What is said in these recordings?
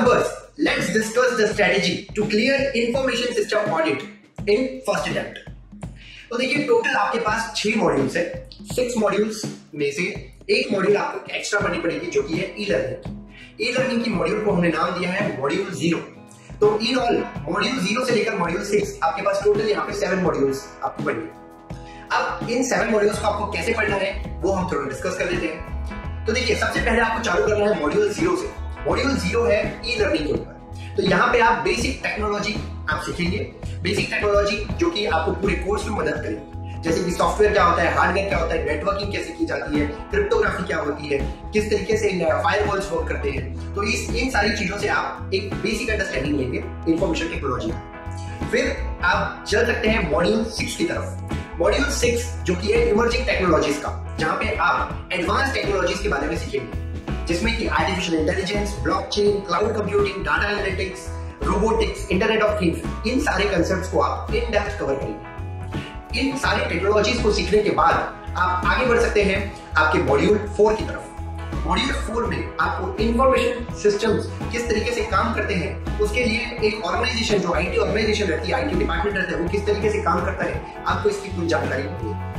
numbers, let's discuss the strategy to clear information system audit in first attempt. तो देखिए total आपके पास छह modules है। सिक्स मॉड्यूल्स में से एक मॉड्यूल आपको एक्स्ट्रा पढ़नी पड़ेगी जो कि है ई लर्निंग ई लर्निंग की मॉड्यूल को हमने नाम दिया है मॉड्यूल ज़ीरो तो इन ऑल मॉड्यूल ज़ीरो से लेकर मॉड्यूल सिक्स आपके पास टोटल यहाँ पे सेवन मॉड्यूल्स आपको पढ़नी अब इन सेवन मॉड्यूल्स को आपको कैसे पढ़ना है वो हम थोड़ा डिस्कस कर लेते हैं। तो देखिए सबसे पहले आपको चालू करना है मॉड्यूल ज़ीरो से। मॉड्यूल ज़ीरो है ई लर्निंग के ऊपर। तो यहाँ पे आप बेसिक टेक्नोलॉजी आप सीखेंगे। बेसिक टेक्नोलॉजी जो कि आपको पूरे कोर्स में मदद करेगी। जैसे कि सॉफ्टवेयर क्या होता है हार्डवेयर क्या होता है नेटवर्किंग कैसे की जाती है क्रिप्टोग्राफी क्या होती है, किस तरीके से फायर वॉल्स वर्क करते हैं। तो इस, इन सारी चीज़ों से आप एक बेसिक अंडरस्टैंडिंग लेंगे इन्फॉर्मेशन टेक्नोलॉजी फिर आप चल सकते हैं मॉड्यूल सिक्स की तरफ़। मॉड्यूल सिक्स जो कि है इमर्जिंग टेक्नोलॉजीज़ का, जहाँ पे आप एडवांस टेक्नोलॉजीज़ के बारे में सीखेंगे। जिसमें कि artificial intelligence blockchain cloud computing data analytics robotics internet of things इन सारे कंसेप्ट को आप इन डेप्थ कवर करेंगे इन सारे टेक्नोलॉजीज़ को सीखने के बाद आप आगे बढ़ सकते हैं आपके मॉड्यूल फोर की तरफ़। मॉड्यूल फोर में आपको इंफॉर्मेशन सिस्टम्स किस तरीके से काम करते हैं, उसके लिए एक ऑर्गेनाइजेशन जो आईटी ऑर्गेनाइजेशन रहती है आईटी डिपार्टमेंट रहता है, वो किस तरीके से काम करता है, आपको इसकी कुछ जानकारी मिलेगी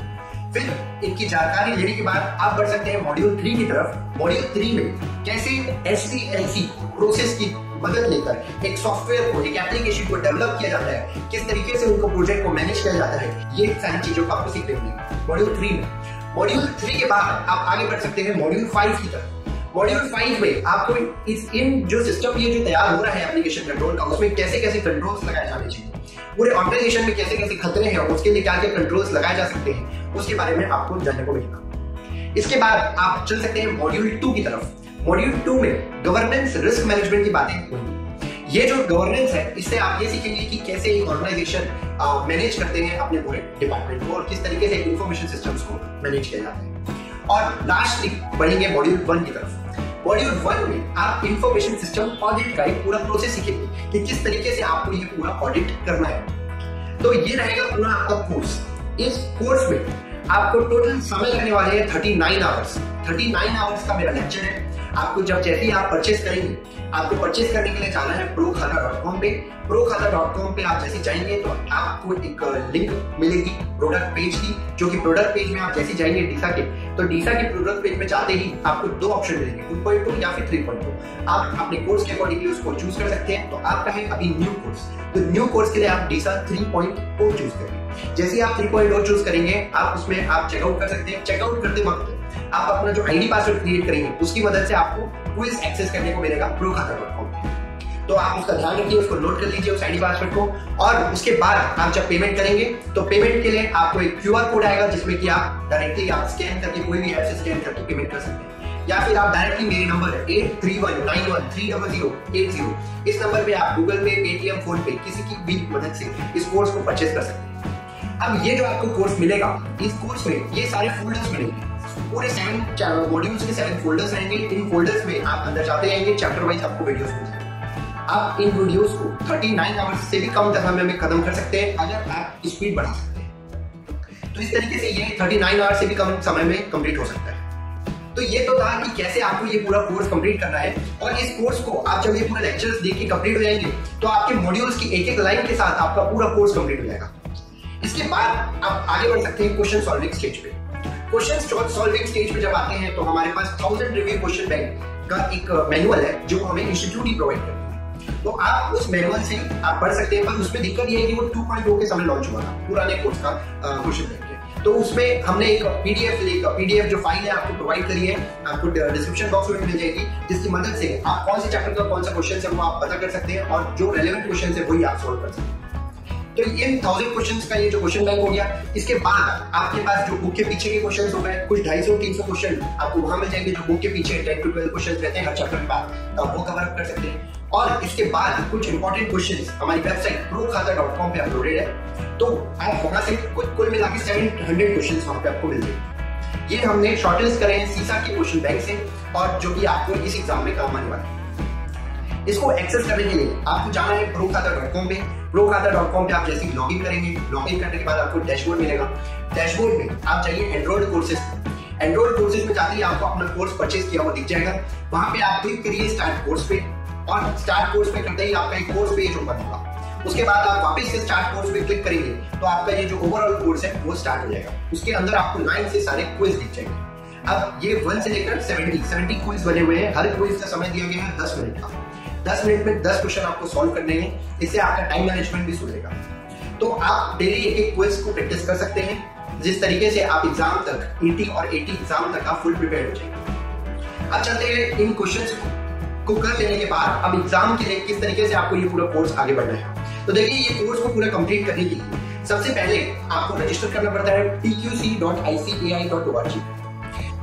फिर इनकी जानकारी लेने के बाद आप बढ़ सकते हैं मॉड्यूल थ्री की तरफ़। मॉड्यूल थ्री में कैसे एस सी प्रोसेस की मदद लेकर एक सॉफ्टवेयर को, एक एप्लीकेशन को डेवलप किया जाता है, किस तरीके से उनको प्रोजेक्ट को मैनेज किया जाता है, ये सारी चीज़ों को आपको सीखने मिलेगी। मॉड्यूल थ्री में। मॉड्यूल थ्री के बाद आप आगे बढ़ सकते हैं मॉड्यूल फाइव की तरफ़। मॉड्यूल फाइव में आपको इस, इन जो सिस्टम ये जो तैयार हो रहा है एप्लीकेशन कंट्रोल का, उसमें कैसे कैसे कंट्रोल्स लगाए जाने चाहिए। पूरे ऑर्गेनाइजेशन में कैसे कैसे खतरे हैं उसके लिए क्या क्या कंट्रोल्स लगाए जा सकते हैं। उसके बारे में आपको जानने को मिलेगा। इसके बाद आप चल सकते हैं मॉड्यूल टू की तरफ़। मॉड्यूल टू में गवर्नेंस रिस्क मैनेजमेंट की बातें होंगी। ये जो गवर्नेंस है, इससे आप ये सीखेंगे कि कैसे एक ऑर्गेनाइजेशन मैनेज करते हैं अपने पूरे डिपार्टमेंट को और किस तरीके से इंफॉर्मेशन सिस्टम्स को मैनेज किया जाता है। और लास्टली बढ़ेंगे मॉड्यूल वन की तरफ़। मॉड्यूल वन में आप इंफॉर्मेशन सिस्टम ऑडिट का एक पूरा प्रोसेस सीखेंगे कि किस तरीके से आपको ये पूरा ऑडिट करना है। तो ये रहेगा पूरा आपका कोर्स इस कोर्स में आपको टोटल समय लगने वाले हैं thirty nine hours thirty nine hours का मेरा लेक्चर है। आपको जब जैसे ही आप परचेस करेंगे, आपको परचेस करने के लिए जाना है प्रो खाता डॉट कॉम पे। प्रो खाता डॉट कॉम पे आप जैसे जाएँगे तो आपको एक लिंक मिलेगी प्रोडक्ट पेज की, जो कि प्रोडक्ट पेज में आप जैसे जाएँगे डीसा के तो डीसा के प्रोडक्ट पेज में जाते ही आपको दो ऑप्शन मिलेंगे टू पॉइंट टू या फिर थ्री पॉइंट टू आप अपने कोर्स के अकॉर्डिंगली उसको चूज़ कर सकते हैं। तो आपका है अभी न्यू कोर्स तो न्यू कोर्स के लिए आप डीसा थ्री पॉइंट चूज़ करेंगे। जैसे आप थ्री पॉइंट चूज़ करेंगे, आप उसमें आप चेकआउट कर सकते हैं। चेकआउट करते वक्त आप अपना जो आईडी पासवर्ड क्रिएट करेंगे, उसकी मदद से आपको क्विज एक्सेस करने को मिलेगा प्रो खाता डॉट कॉम तो आप उसका ध्यान रखिए, उसको नोट कर लीजिए उस आईडी पासवर्ड को और उसके बाद आप जब पेमेंट करेंगे तो पेमेंट के लिए आपको एक क्यूआर कोड आएगा जिसमें कि आप डायरेक्टली आप स्कैन करके कोई भी ऐप से स्कैन करके पेमेंट कर सकते हैं। या फिर आप डायरेक्टली मेरे number eight three one nine one three double zero eight zero इस नंबर पे आप गूगल पे पेटीएम फ़ोन पे किसी की भी मदद से इस कोर्स को परचेज कर सकते हैं। अब ये जो आपको कोर्स मिलेगा, इस कोर्स में ये सारे फोल्डर्स मिलेंगे। पूरे सेवन मॉड्यूल्स के सेवन फोल्डर्स रहेंगे। इन फोल्डर्स में आप अंदर जाते रहेंगे चैप्टर वाइज आपको वीडियोस मिलेंगे आप इन वीडियोस को 39 आवर्स से भी कम समय में खत्म कर सकते हैं, अगर आप स्पीड बढ़ा सकते हैं। तो इस तरीके से ये 39 आवर्स से भी कम समय में कंप्लीट हो सकता है। तो ये तो था कि कैसे आपको ये पूरा कोर्स कंप्लीट करना है, और इस कोर्स को आप जब ये पूरे लेक्चर्स देख के कंप्लीट हो जाएँगे तो आपके मॉड्यूल्स की एक एक लाइन के साथ आपका पूरा कोर्स कंप्लीट हो जाएगा। इसके बाद आप आगे बढ़ सकते हैं क्वेश्चन सॉल्विंग स्टेज पे। क्वेश्चन सॉल्विंग स्टेज पे जब आते हैं तो हमारे पास थाउज़ेंड रिव्यू क्वेश्चन बैंक का एक मैनुअल है, जो हमें इंस्टीट्यूट ही प्रोवाइड करता है। तो आप उस मैनुअल से आप पढ़ सकते हैं, पर उसमें दिक्कत ये है कि वो 2.0 के समय लॉन्च हुआ था, पुराने कोर्स का क्वेश्चन बैंक तो उसमें हमने एक पीडीएफ एक पीडीएफ जो फ़ाइल है आपको प्रोवाइड करी है, आपको डिस्क्रिप्शन बॉक्स में मिल जाएगी, जिसकी मदद से आप कौन से चैप्टर का, कौन सा क्वेश्चन है वो आप पता कर सकते हैं, और जो रेलेवेंट क्वेश्चन है वही आप सोल्व कर सकते हैं। तो इन थाउज़ेंड क्वेश्चन का ये जो क्वेश्चन बैंक हो गया, इसके बाद आपके पास जो बुक के पीछे के क्वेश्चन हो गए, कुछ ढाई सौ, तीन सौ क्वेश्चन आपको वहाँ मिल जाएँगे जो बुक के पीछे टेन टू ट्वेल्व क्वेश्चन रहते हैं हर चैप्टर के बाद। तो वो कवर कर सकते हैं। और इसके बाद कुछ इंपॉर्टेंट क्वेश्चन हमारी website pro Khata dot com पे अपलोडेड है। तो आप वहाँ से कुल मिला के सेवन हंड्रेड क्वेश्चन वहाँ पे आपको मिल जाएँगे। ये हमने शॉर्टलिस्ट करे हैं सीसा के क्वेश्चन बैंक से और जो कि आपको इस एग्ज़ाम में काम आने वाले हैं। इसको एक्सेस करने के लिए आपको जाना है प्रो खाता डॉट कॉम पे। प्रो खाता डॉट कॉम पे आप जैसे लॉग इन करेंगे लॉग इन करने के बाद आपको डैशबोर्ड मिलेगा। डैशबोर्ड में आप जाइए एंड्रॉइड कोर्सेज एंड्रॉइड कोर्सेज में जाते ही आपको अपना कोर्स परचेज किया हुआ दिख जाएगा। वहाँ पे आप क्लिक करिए स्टार्ट कोर्स पे और स्टार्ट कोर्स पे करते ही आपका एक कोर्स पेज ओपन होगा। उसके बाद आप वापस से स्टार्ट कोर्स पे क्लिक करेंगे तो आपका ये जो ओवरऑल कोर्स है, वो स्टार्ट हो जाएगा। उसके अंदर आपको नाइन से सारे क्विज दिख जाएँगे। अब ये वन से लेकर सेवेंटी सेवेंटी क्विज बने हुए हैं। हर क्विज का समय दिया गया है दस मिनट का। दस मिनट में दस क्वेश्चन आपको सॉल्व करने हैं इससे आपका टाइम मैनेजमेंट भी सुधरेगा। तो आप डेली एक एक क्विज को प्रैक्टिस कर सकते हैं, जिस तरीके से आप एग्ज़ाम तक 80 और 80 एग्ज़ाम तक आप फुल प्रिपेयर हो जाएँगे। अब चलते हैं इन क्वेश्चंस को कर लेने के बाद, अब एग्ज़ाम के लिए किस तरीके से आपको ये पूरा कोर्स आगे बढ़ना है। तो देखिए, ये कोर्स को पूरा कंप्लीट करने के लिए, सबसे पहले आपको रजिस्टर करना पड़ता है tqc.icai.org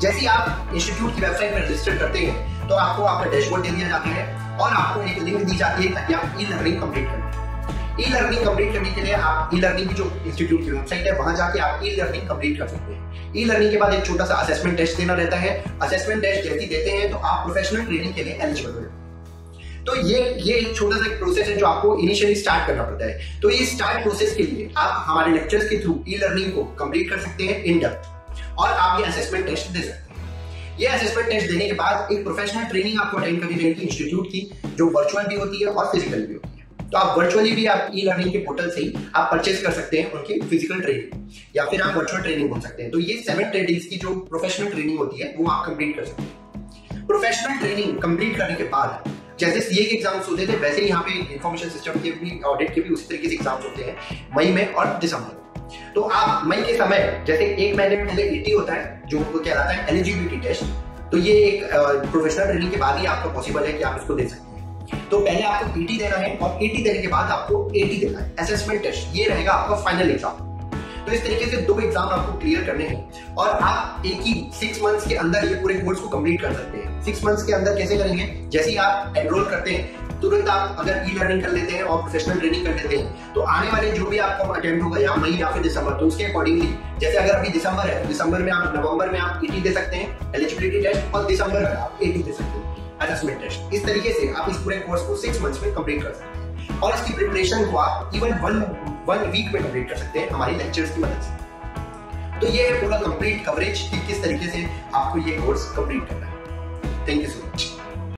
जैसे आप इंस्टीट्यूट की वेबसाइट पर रजिस्टर करते हैं तो आपको आपका डैशबोर्ड दे दिया जाता है। और आपको एक लिंक दी जाती है ताकि आप ई लर्निंग कंप्लीट करें ई लर्निंग कंप्लीट करने के लिए आप ई लर्निंग की जो इंस्टीट्यूट की वेबसाइट है, वहाँ जाके आप ई लर्निंग कंप्लीट कर सकते हैं। ई लर्निंग के बाद एक छोटा सा असेसमेंट टेस्ट देना रहता है। असेसमेंट टेस्ट जैसे देते हैं तो आप प्रोफेशनल ट्रेनिंग के लिए एलिजिबल हो तो ये ये एक छोटा सा प्रोसेस है जो आपको इनिशियली स्टार्ट करना पड़ता है। तो ये स्टार्ट प्रोसेस के लिए आप हमारे लेक्चर्स के थ्रू ई लर्निंग को कंप्लीट कर सकते हैं इन डेप्थ और आप ये असेसमेंट टेस्ट दे सकते हैं। ये असेसमेंट टेस्ट देने के बाद एक प्रोफेशनल ट्रेनिंग आपको अटेंड करनी रहेगी इंस्टीट्यूट की, जो वर्चुअल भी होती है और फ़िज़िकल भी होती है। तो आप वर्चुअली भी आप ई लर्निंग के पोर्टल से ही आप परचेज कर सकते हैं उनकी फ़िज़िकल ट्रेनिंग या फिर आप वर्चुअल ट्रेनिंग हो सकते हैं। तो ये सेवन ट्रेडिंग्स की जो प्रोफेशनल ट्रेनिंग होती है, वो आप कंप्लीट कर सकते हैं। प्रोफेशनल ट्रेनिंग कंप्लीट करने के बाद, जैसे सीए के एग्ज़ाम्स होते थे, वैसे ही यहाँ पे इंफॉर्मेशन सिस्टम के भी ऑडिट के भी उसी तरीके से एग्ज़ाम्स होते हैं, मई में और दिसंबर में। तो आप मई के समय, जैसे एक महीने पहले ईटी होता है, जो कहलाता है एलिजिबिलिटी टेस्ट तो ये एक प्रोफेशनल ट्रेनिंग के बाद ही आपका पॉसिबल है कि आप इसको दे सकते हैं। तो पहले आपको ईटी देना है और ईटी देने के बाद आपको एटी देना है असेसमेंट टेस्ट ये रहेगा आपका फाइनल एग्ज़ाम तो इस तरीके से दो एग्ज़ाम आपको क्लियर करने हैं और आप एक ही सिक्स मंथ्स के अंदर ये पूरे कोर्स को कंप्लीट कर सकते हैं। सिक्स मंथ्स के अंदर कैसे करेंगे? जैसे ही आप एनरोल करते हैं तुरंत आप अगर ई लर्निंग कर लेते हैं और प्रोफेशनल ट्रेनिंग कर लेते हैं तो आने वाले जो भी आपका अटेम्प्ट होगा, या मई या फिर दिसंबर तो उसके अकॉर्डिंगली जैसे अगर अभी दिसंबर है, दिसंबर में आप, नवंबर में आप ईटी दे सकते हैं एलिजिबिलिटी टेस्ट और दिसंबर में आप एटी दे सकते हैं असेसमेंट टेस्ट इस तरीके से आप इस पूरे कोर्स को सिक्स मंथ्स में कंप्लीट कर सकते हैं। और इसकी प्रिपरेशन को आप इवन वन वन वीक में कंप्लीट कर सकते हैं, हमारी लेक्चर्स की मदद से। तो ये है पूरा कंप्लीट कवरेज कि किस तरीके से आपको ये कोर्स कंप्लीट करना है। Thank you so much